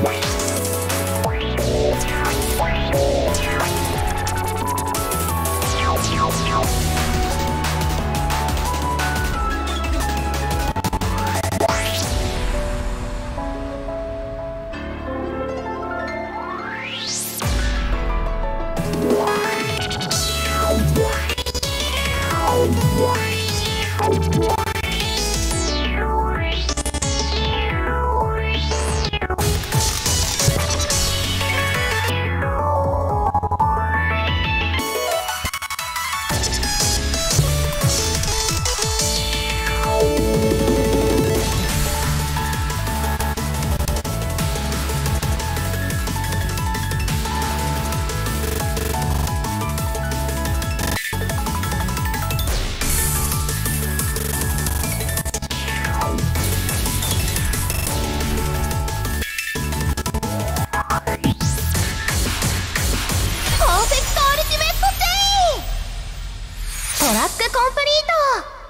Wait. ックコンプリート。